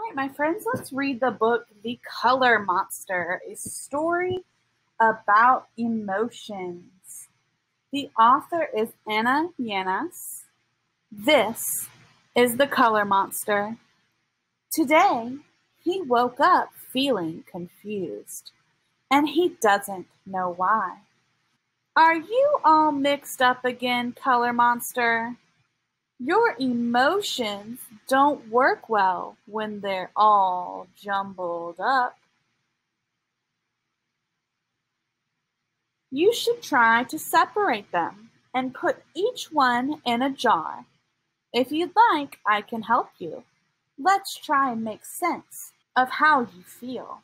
All right, my friends, let's read the book The Color Monster, a story about emotions. The author is Anna Llenas. This is The Color Monster. Today, he woke up feeling confused, and he doesn't know why. Are you all mixed up again, Color Monster? Your emotions don't work well when they're all jumbled up. You should try to separate them and put each one in a jar. If you'd like, I can help you. Let's try and make sense of how you feel.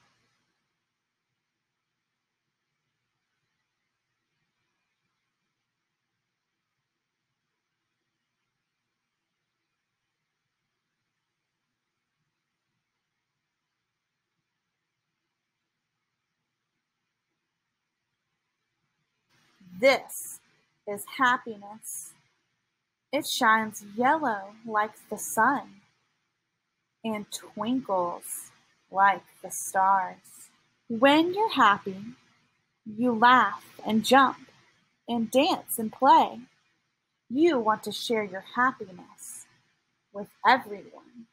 This is happiness. It shines yellow like the sun and twinkles like the stars. When you're happy, you laugh and jump and dance and play. You want to share your happiness with everyone.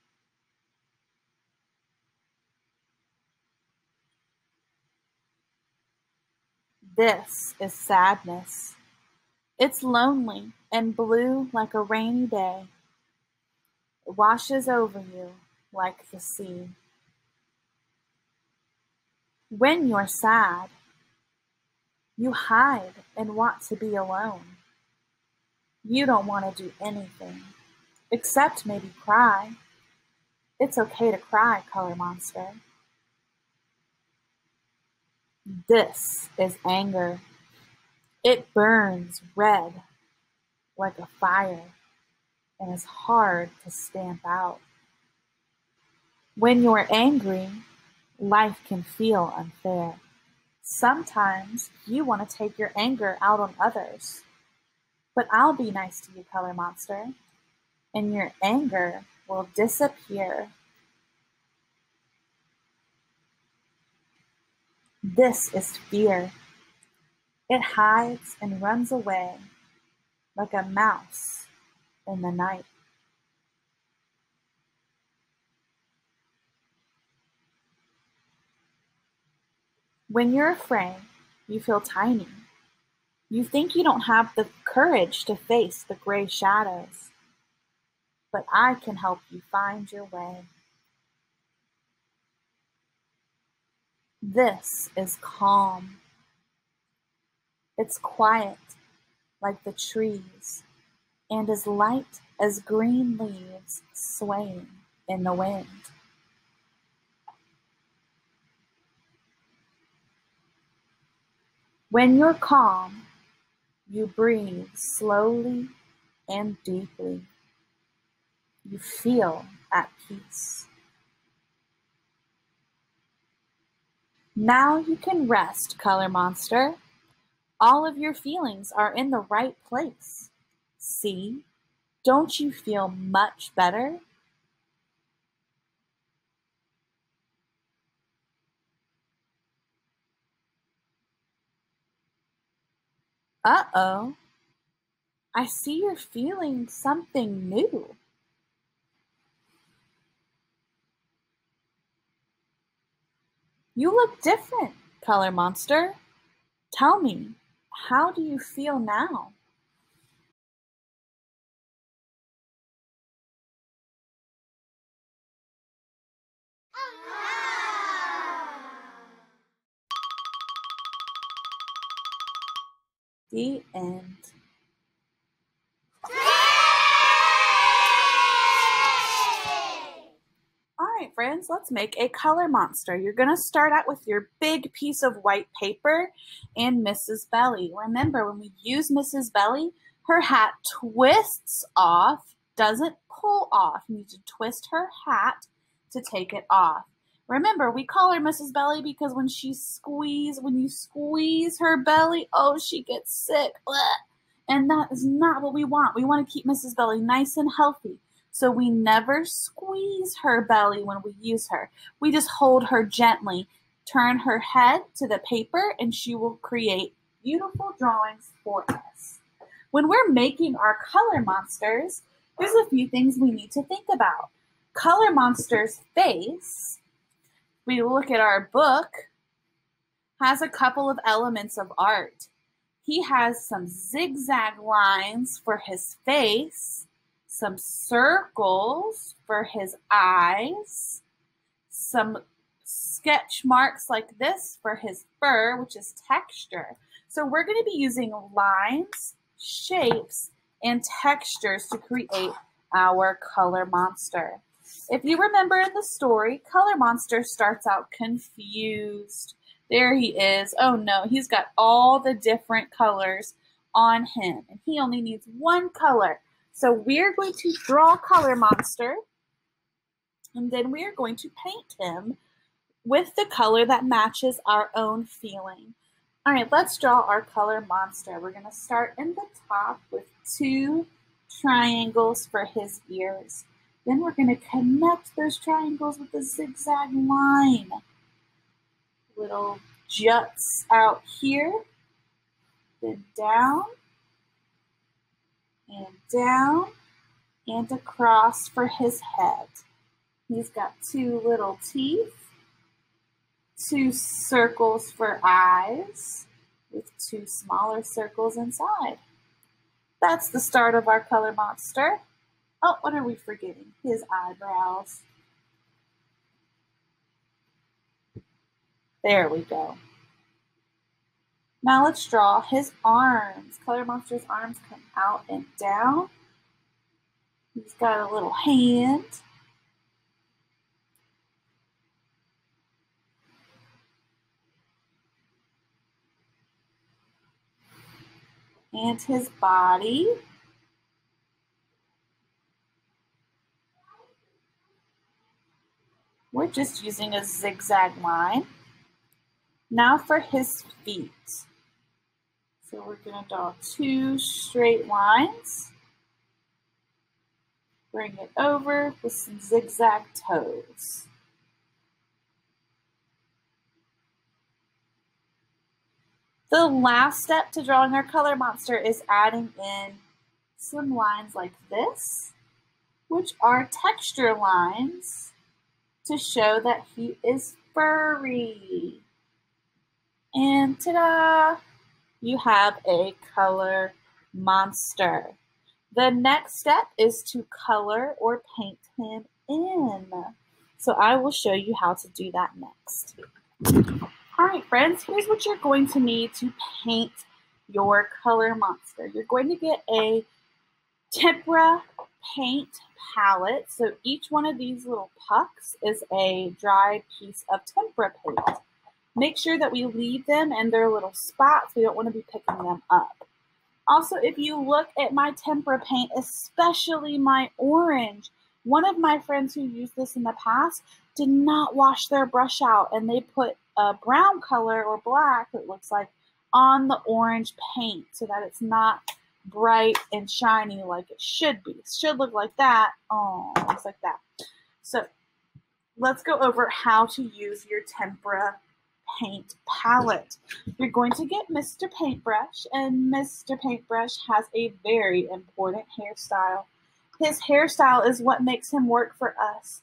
This is sadness. It's lonely and blue like a rainy day. It washes over you like the sea. When you're sad, you hide and want to be alone. You don't want to do anything except maybe cry. It's okay to cry, Color Monster. This is anger. It burns red like a fire and is hard to stamp out. When you're angry, life can feel unfair. Sometimes you want to take your anger out on others. But I'll be nice to you, Color Monster, and your anger will disappear This is fear. It hides and runs away like a mouse in the night. When you're afraid, you feel tiny. You think you don't have the courage to face the gray shadows. But I can help you find your way. This is calm. It's quiet like the trees and as light as green leaves swaying in the wind. When you're calm, you breathe slowly and deeply. You feel at peace. Now you can rest, Color Monster. All of your feelings are in the right place. See? Don't you feel much better? Uh-oh. I see you're feeling something new. You look different, Color Monster. Tell me, how do you feel now? The end. Right, friends, let's make a color monster. You're going to start out with your big piece of white paper and Mrs. Belly. Remember, when we use Mrs. Belly, her hat twists off, doesn't pull off. You need to twist her hat to take it off. Remember, we call her Mrs. Belly because when she squeeze, when you squeeze her belly, oh, she gets sick. And that is not what we want. We want to keep Mrs. Belly nice and healthy. So we never squeeze her belly when we use her. We just hold her gently, turn her head to the paper, and she will create beautiful drawings for us. When we're making our color monsters, there's a few things we need to think about. Color Monster's face, we look at our book, has a couple of elements of art. He has some zigzag lines for his face, some circles for his eyes, some sketch marks like this for his fur, which is texture. So we're going to be using lines, shapes, and textures to create our color monster. If you remember in the story, Color Monster starts out confused. There he is. Oh no, he's got all the different colors on him, and he only needs one color. So we're going to draw Color Monster, and then we are going to paint him with the color that matches our own feeling. All right, let's draw our color monster. We're going to start in the top with two triangles for his ears. Then we're going to connect those triangles with a zigzag line. Little juts out here, then down, and down, and across for his head. He's got two little teeth, two circles for eyes, with two smaller circles inside. That's the start of our color monster. Oh, what are we forgetting? His eyebrows. There we go. Now let's draw his arms. Color Monster's arms come out and down. He's got a little hand. And his body. We're just using a zigzag line. Now for his feet. So we're going to draw two straight lines. Bring it over with some zigzag toes. The last step to drawing our color monster is adding in some lines like this, which are texture lines to show that he is furry. And ta-da! You have a color monster. The next step is to color or paint him in. So I will show you how to do that next. All right, friends, here's what you're going to need to paint your color monster. You're going to get a tempera paint palette. So each one of these little pucks is a dry piece of tempera paint. Make sure that we leave them in their little spots. We don't want to be picking them up. Also, if you look at my tempera paint, especially my orange, one of my friends who used this in the past did not wash their brush out and they put a brown color or black, it looks like, on the orange paint so that it's not bright and shiny like it should be. It should look like that. Oh, looks like that. So let's go over how to use your tempera paint palette. You're going to get Mr. Paintbrush, and Mr. Paintbrush has a very important hairstyle. His hairstyle is what makes him work for us.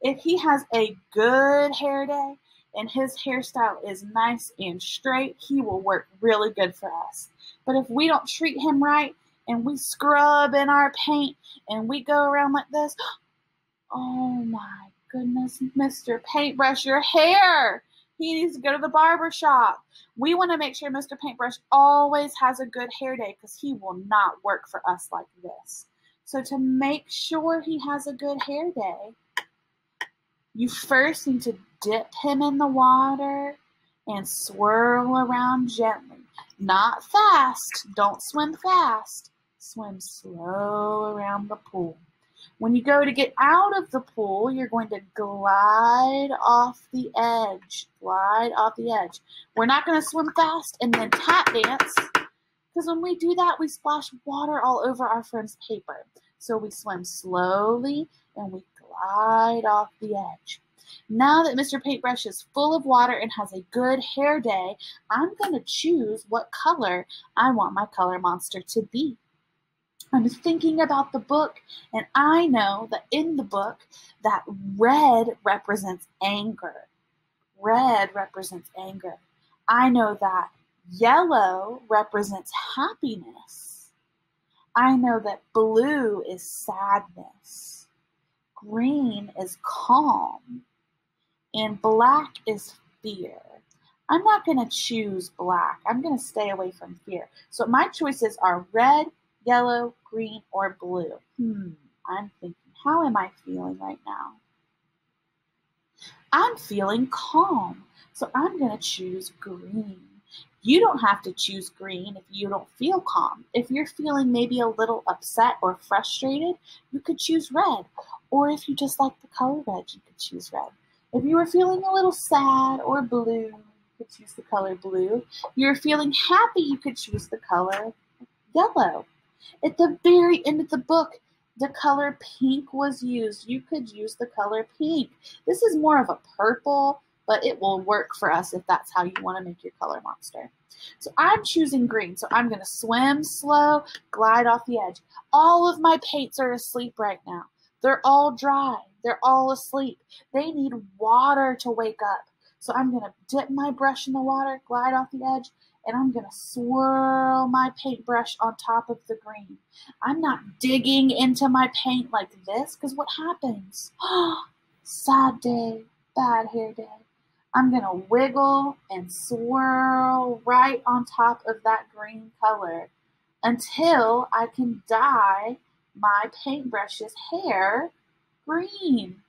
If he has a good hair day and his hairstyle is nice and straight, he will work really good for us. But if we don't treat him right and we scrub in our paint and we go around like this, oh my goodness, Mr. Paintbrush, your hair! He needs to go to the barber shop. We want to make sure Mr. Paintbrush always has a good hair day because he will not work for us like this. So to make sure he has a good hair day, you first need to dip him in the water and swirl around gently. Not fast. Don't swim fast. Swim slow around the pool. When you go to get out of the pool, you're going to glide off the edge. Glide off the edge. We're not going to swim fast and then tap dance because when we do that, we splash water all over our friend's paper. So we swim slowly and we glide off the edge. Now that Mr. Paintbrush is full of water and has a good hair day, I'm going to choose what color I want my color monster to be. I'm thinking about the book, and I know that in the book that red represents anger. Red represents anger. I know that yellow represents happiness. I know that blue is sadness. Green is calm and black is fear. I'm not going to choose black. I'm going to stay away from fear. So my choices are red, yellow, green, or blue. Hmm, I'm thinking, how am I feeling right now? I'm feeling calm. So I'm going to choose green. You don't have to choose green if you don't feel calm. If you're feeling maybe a little upset or frustrated, you could choose red. Or if you just like the color red, you could choose red. If you were feeling a little sad or blue, you could choose the color blue. If you were feeling happy, you could choose the color yellow. At the very end of the book, the color pink was used. You could use the color pink. This is more of a purple, but it will work for us if that's how you want to make your color monster. So I'm choosing green. So I'm going to swim slow, glide off the edge. All of my paints are asleep right now. They're all dry. They're all asleep. They need water to wake up. So I'm going to dip my brush in the water, glide off the edge, and I'm going to swirl my paintbrush on top of the green. I'm not digging into my paint like this because what happens? Sad day, bad hair day. I'm going to wiggle and swirl right on top of that green color until I can dye my paintbrush's hair green.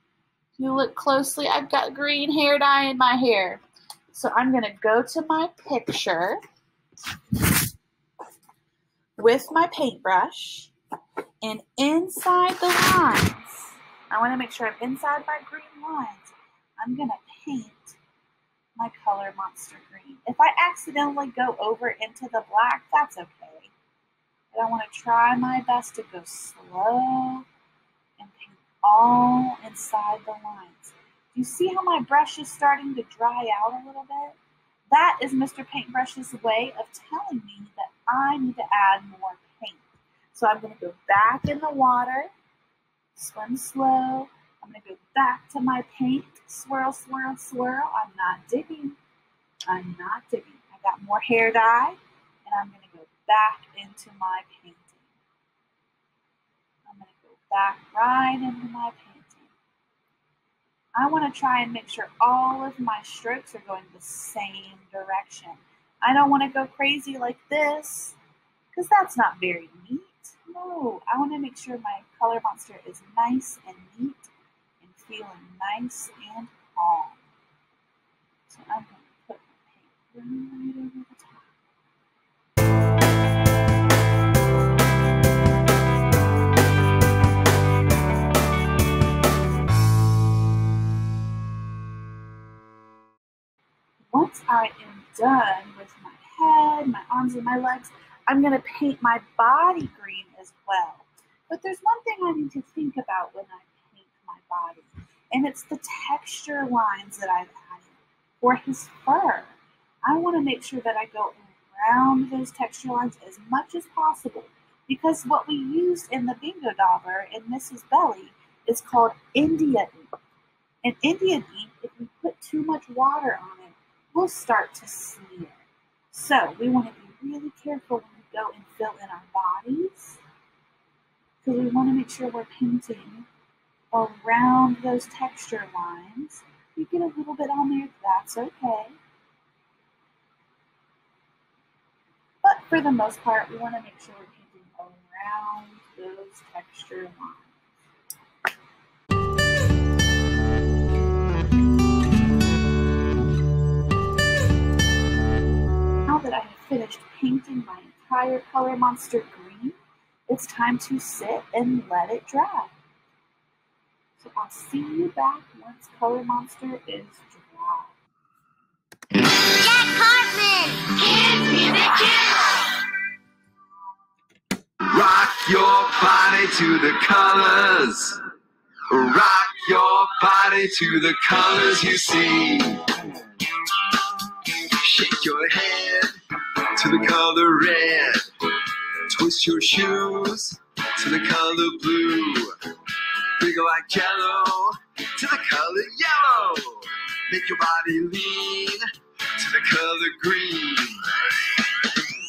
If you look closely, I've got green hair dye in my hair. So I'm going to go to my picture with my paintbrush and inside the lines, I want to make sure I'm inside my green lines. I'm going to paint my color monster green. If I accidentally go over into the black, that's okay. But I want to try my best to go slow and paint all inside the lines. You see how my brush is starting to dry out a little bit? That is Mr. Paintbrush's way of telling me that I need to add more paint. So I'm going to go back in the water, swim slow. I'm going to go back to my paint, swirl, swirl, swirl. I'm not digging. I'm not digging. I got more hair dye, and I'm going to go back into my painting. I'm going to go back right into my painting. I want to try and make sure all of my strokes are going the same direction. I don't want to go crazy like this because that's not very neat. No, I want to make sure my color monster is nice and neat and feeling nice and calm. So I'm going to put my paint right over the top. Once I am done with my head, my arms, and my legs, I'm going to paint my body green as well. But there's one thing I need to think about when I paint my body, and it's the texture lines that I've added for his fur. I want to make sure that I go around those texture lines as much as possible because what we used in the bingo dauber in Mrs. Belly is called India ink. And India ink, if we put too much water on it, will start to smear. So we want to be really careful when we go and fill in our bodies because we want to make sure we're painting around those texture lines. You get a little bit on there, that's okay. But for the most part, we want to make sure we're painting around those texture lines. Finished painting my entire color monster green, it's time to sit and let it dry. So I'll see you back once color monster is dry. Jack Hartmann! Kids Music Channel! Rock your body to the colors. Rock your body to the colors you see. Shake your head to the color red. Twist your shoes to the color blue. Wiggle like jello to the color yellow. Make your body lean to the color green.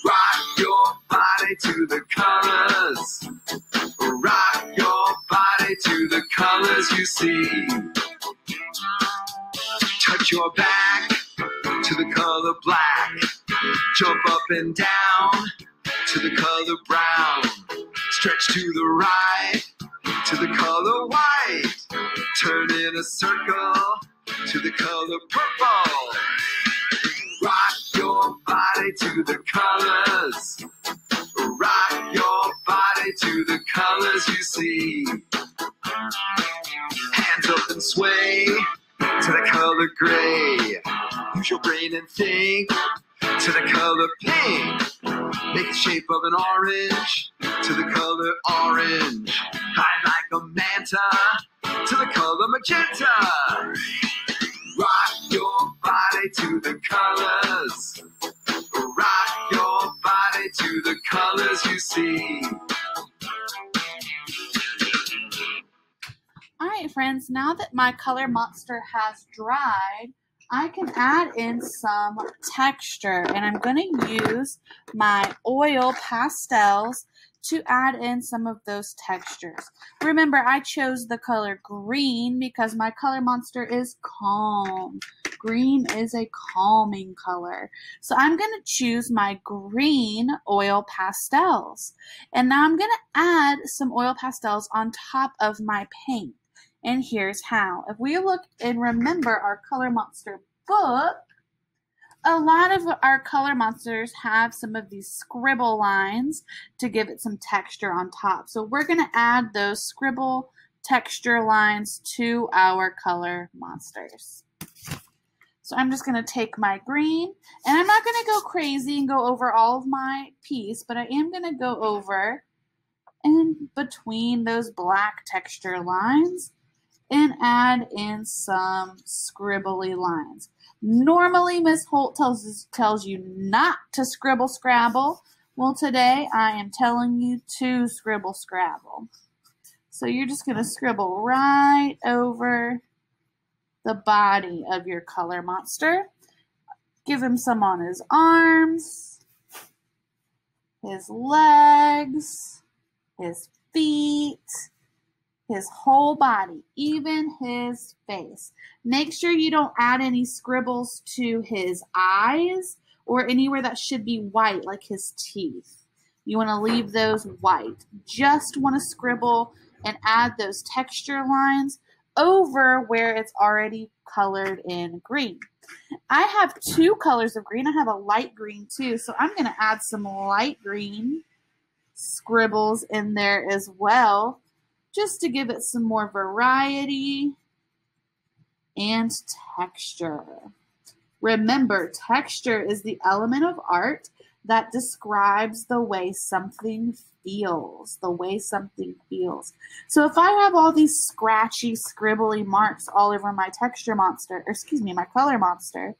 Rock your body to the colors. Rock your body to the colors you see. Touch your back to the color black. Jump up and down to the color brown. Stretch to the right to the color white. Turn in a circle to the color purple. Rock your body to the colors. Rock your body to the colors you see. Hands up and sway to the color gray. Use your brain and think to the color pink. Make the shape of an orange to the color orange. Hide like a manta to the color magenta. Rock your body to the colors. Rock your body to the colors you see. All right, friends, now that my color monster has dried, I can add in some texture and I'm going to use my oil pastels to add in some of those textures. Remember, I chose the color green because my color monster is calm. Green is a calming color. So I'm going to choose my green oil pastels. And now I'm going to add some oil pastels on top of my paint. And here's how. If we look and remember our Color Monster book, a lot of our color monsters have some of these scribble lines to give it some texture on top. So we're going to add those scribble texture lines to our color monsters. So I'm just going to take my green, and I'm not going to go crazy and go over all of my piece, but I am going to go over in between those black texture lines and add in some scribbly lines. Normally, Miss Holt tells tells you not to scribble scrabble. Well, today I am telling you to scribble scrabble. So you're just going to scribble right over the body of your color monster. Give him some on his arms, his legs, his feet, his whole body, even his face. Make sure you don't add any scribbles to his eyes or anywhere that should be white, like his teeth. You want to leave those white. Just want to scribble and add those texture lines over where it's already colored in green. I have two colors of green. I have a light green too, so I'm going to add some light green scribbles in there as well just to give it some more variety and texture. Remember, texture is the element of art that describes the way something feels, the way something feels. So if I have all these scratchy, scribbly marks all over my texture monster, or excuse me, my color monster,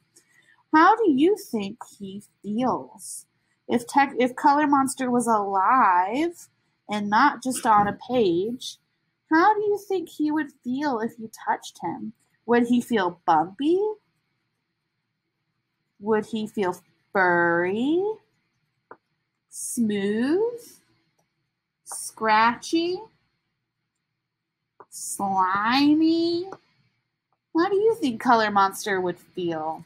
how do you think he feels? If tech, if color monster was alive and not just on a page, how do you think he would feel if you touched him? Would he feel bumpy? Would he feel furry? Smooth? Scratchy? Slimy? How do you think Color Monster would feel?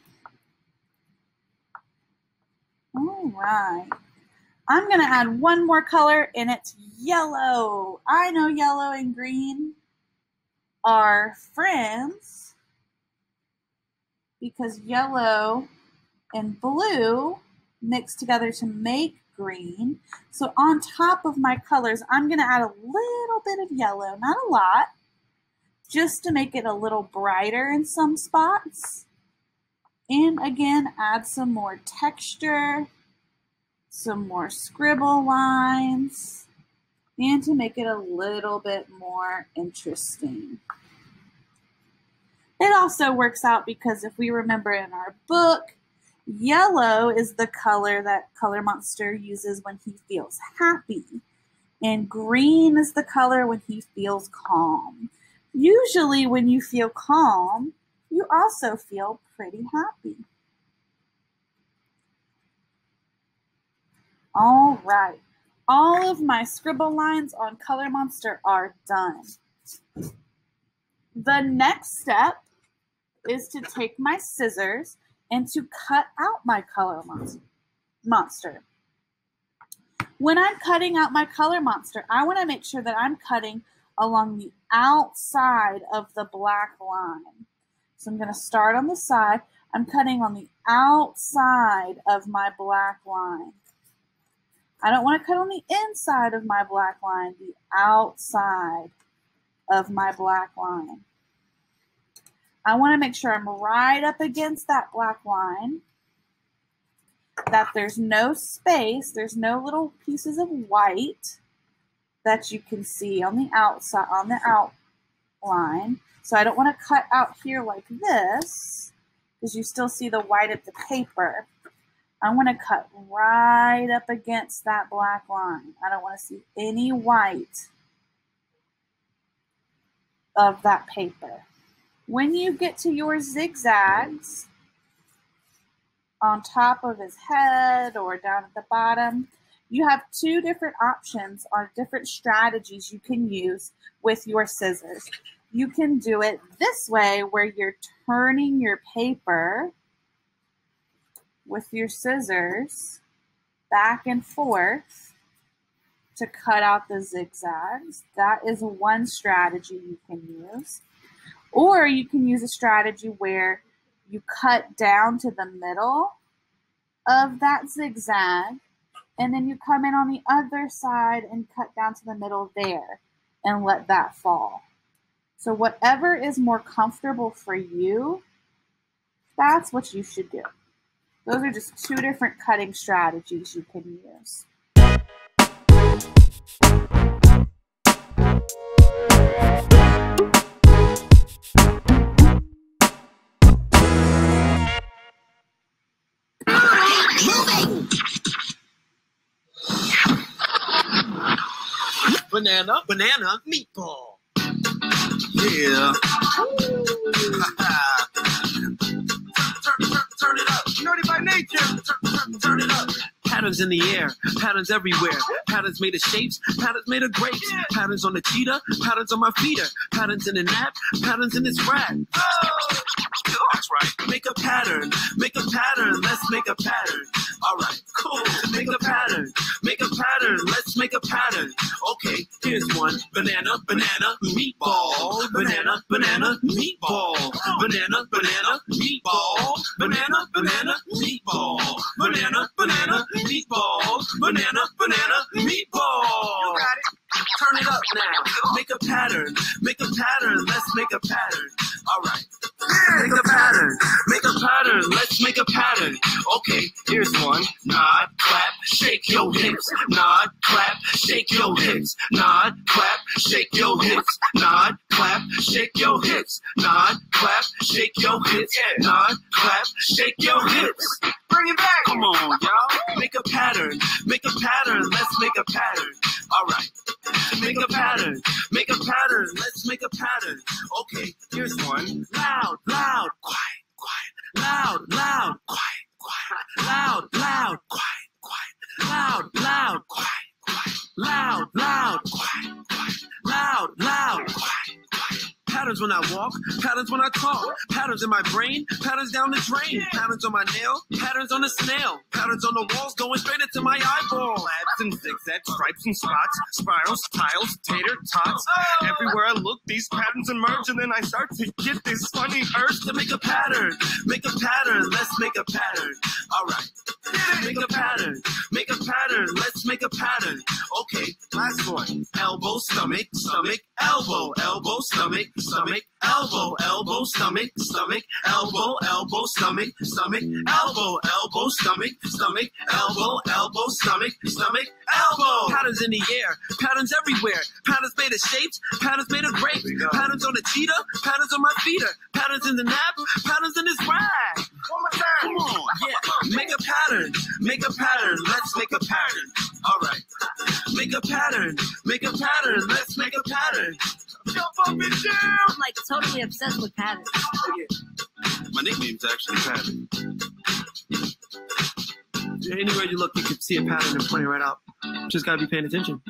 All right. I'm going to add one more color, and it's yellow. I know yellow and green are friends because yellow and blue mix together to make green. So on top of my colors, I'm going to add a little bit of yellow, not a lot, just to make it a little brighter in some spots. And again, add some more texture some more scribble lines. and to make it a little bit more interesting. It also works out because if we remember in our book, yellow is the color that Color Monster uses when he feels happy, and green is the color when he feels calm. Usually, when you feel calm, you also feel pretty happy. All right, all of my scribble lines on Color Monster are done. The next step is to take my scissors and to cut out my color monster. When I'm cutting out my color monster, I want to make sure that I'm cutting along the outside of the black line. So I'm going to start on the side. I'm cutting on the outside of my black line. I don't want to cut on the inside of my black line, the outside of my black line. I want to make sure I'm right up against that black line, that there's no space, there's no little pieces of white that you can see on the outside, on the outline. So I don't want to cut out here like this because you still see the white of the paper. I want to cut right up against that black line. I don't want to see any white of that paper. When you get to your zigzags on top of his head or down at the bottom, you have two different options or different strategies you can use with your scissors. You can do it this way where you're turning your paper with your scissors back and forth to cut out the zigzags. That is one strategy you can use. Or you can use a strategy where you cut down to the middle of that zigzag and then you come in on the other side and cut down to the middle there and let that fall. So whatever is more comfortable for you, that's what you should do. Those are just two different cutting strategies you can use. Banana, banana, meatball. Yeah. turn, it up. Nerdy by nature. Turn, turn, turn it up. Patterns in the air, patterns everywhere. Patterns made of shapes, patterns made of grapes. Patterns on the cheetah, patterns on my feeder. Patterns in the nap, patterns in this rap. Oh, that's right. Make a pattern, make a pattern. Let's make a pattern. All right, cool. Make a pattern, make a pattern. Let's make a pattern. Okay, here's one. Banana, banana, meatball. Banana, banana, meatball. Banana, banana, meatball. Banana, banana, meatball. Banana, banana, meatball. Banana, banana, meatball. You got it. Turn it up now. Make a pattern. Make a pattern. Let's make a pattern. All right. Make a pattern. Make a pattern. Let's make a pattern. Okay, here's one. Nod, clap, shake your hips. Nod, clap, shake your hips. Nod, clap, shake your hips. Nod, clap, shake your hips. Nod, clap, shake your hips. Nod, clap, shake your hips. Bring it back. Come on, y'all. Make a pattern. Make a pattern. Let's make a pattern. All right. Make a pattern. Make a pattern. Let's make a pattern. Okay, here's one. Loud, loud, quiet, quiet. Loud, loud, quiet, quiet. Loud, loud, quiet, quiet. Loud, loud, quiet, quiet. Loud, loud, quiet, quiet. Loud, loud. Patterns when I walk, patterns when I talk, patterns in my brain, patterns down the drain, patterns on my nail, patterns on the snail, patterns on the walls going straight into my eyeball. Labs and zigzags, stripes and spots, spirals, tiles, tater tots. Everywhere I look, these patterns emerge, and then I start to get this funny urge to make a pattern. Make a pattern, let's make a pattern. All right. Make a pattern, make a pattern, let's make a pattern. Okay, last one. Elbow, stomach, stomach, elbow, elbow, stomach, stomach elbow, elbow, stomach, stomach, elbow, elbow, stomach, stomach, elbow, elbow, stomach, stomach, elbow, elbow, stomach, stomach, elbow. Patterns in the air, patterns everywhere, patterns made of shapes, patterns made of grapes, patterns on the cheetah, patterns on my feet, patterns in the nap, patterns in this rag. One more time. Come on, yeah. Make a pattern, make a pattern, let's make a pattern. All right. Make a pattern, make a pattern, let's make a pattern. Jump up and down. I'm like totally obsessed with patterns. Oh, yeah. My nickname's actually Pattern. Anywhere you look, you can see a pattern and point it right out. Just gotta be paying attention.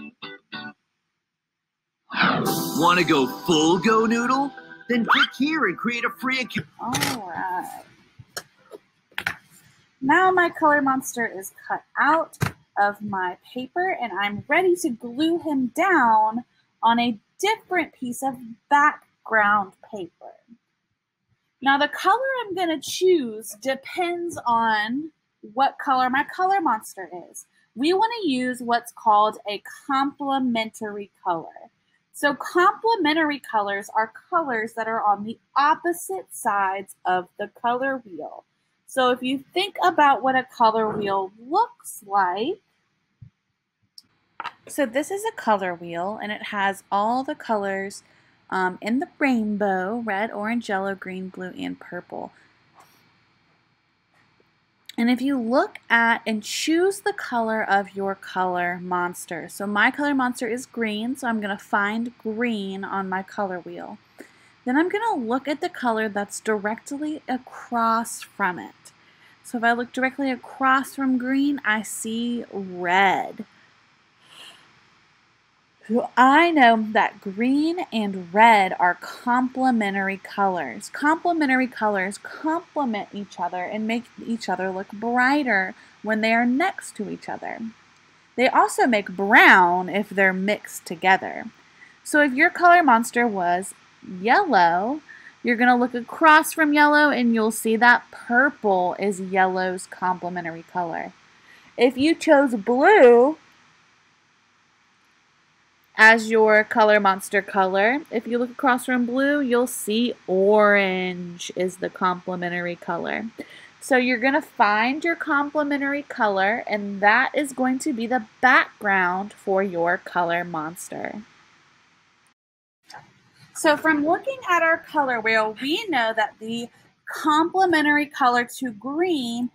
Want to go full GoNoodle? Then click here and create a free account. All right. Now my color monster is cut out of my paper and I'm ready to glue him down on a different piece of background paper. Now the color I'm going to choose depends on what color my color monster is. We want to use what's called a complementary color. So complementary colors are colors that are on the opposite sides of the color wheel. So if you think about what a color wheel looks like, so this is a color wheel and it has all the colors um, in the rainbow, red, orange, yellow, green, blue, and purple. And if you look at and choose the color of your color monster. So my color monster is green, so I'm going to find green on my color wheel. Then I'm going to look at the color that's directly across from it. So if I look directly across from green, I see red. I know that green and red are complementary colors. Complementary colors complement each other and make each other look brighter when they are next to each other. They also make brown if they're mixed together. So if your color monster was yellow, you're going to look across from yellow and you'll see that purple is yellow's complementary color. If you chose blue as your color monster color, if you look across from blue, you'll see orange is the complementary color. So you're going to find your complementary color and that is going to be the background for your color monster. So from looking at our color wheel, we know that the complementary color to green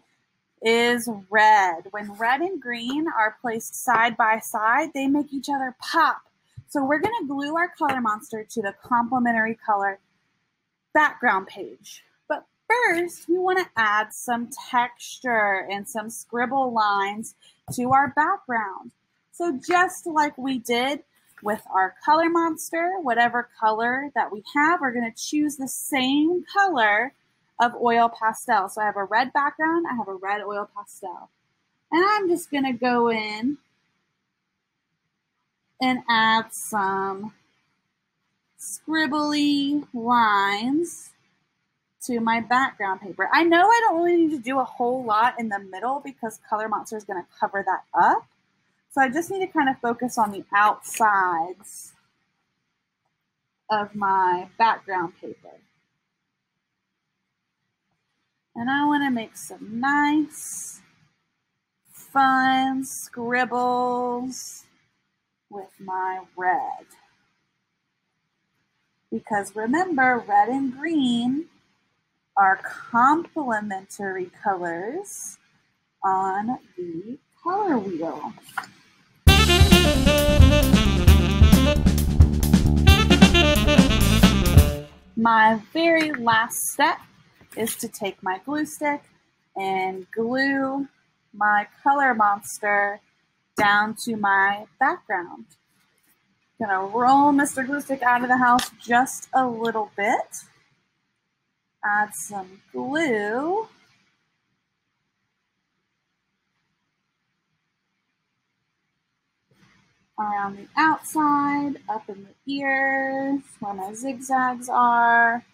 is red. When red and green are placed side by side, they make each other pop. So we're going to glue our color monster to the complementary color background page. But first, we want to add some texture and some scribble lines to our background. So just like we did with our color monster, whatever color that we have, we're going to choose the same color of oil pastel. So I have a red background, I have a red oil pastel. And I'm just going to go in and add some scribbly lines to my background paper. I know I don't really need to do a whole lot in the middle because Color Monster is going to cover that up. So I just need to kind of focus on the outsides of my background paper. And I want to make some nice, fun scribbles with my red. Because remember, red and green are complementary colors on the color wheel. My very last step is to take my glue stick and glue my color monster down to my background. Gonna roll Mr. Glue Stick out of the house just a little bit. Add some glue. around the outside, up in the ears, where my zigzags are,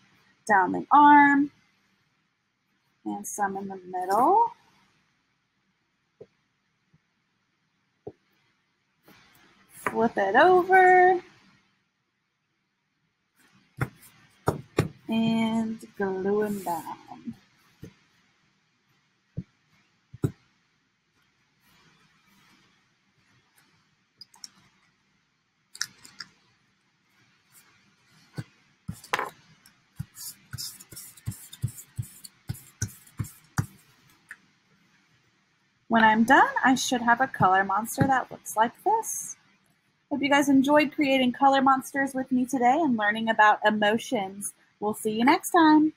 down the arm, and some in the middle. Flip it over. and glue gluing down. When I'm done, I should have a color monster that looks like this. Hope you guys enjoyed creating color monsters with me today and learning about emotions. We'll see you next time.